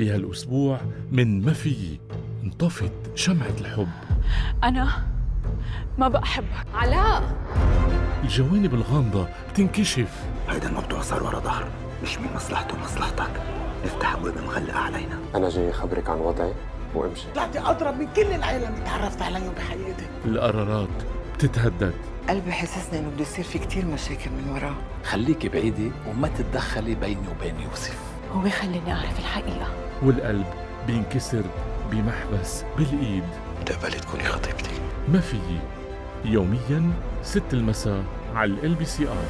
بهالأسبوع من ما فيي انطفت شمعة الحب. أنا ما بحبك علاء! الجوانب الغامضة بتنكشف. هيدا الموضوع صار ورا ظهر مش من مصلحته ومصلحتك. نفتح أبواب مغلقة علينا. أنا جاي أخبرك عن وضعي وامشي. طلعتي أضرب من كل العالم اللي تعرفت عليهم بحياتي القرارات بتتهدد. قلبي حسسني إنه بده يصير في كتير مشاكل من وراه. خليكي بعيدة وما تتدخلي بيني وبين يوسف. هو خليني أعرف الحقيقة. والقلب بينكسر بمحبس بالإيد. بتقبلي تكوني خطيبتي. ما فيي يوميا ست المساء على ال بي سي آر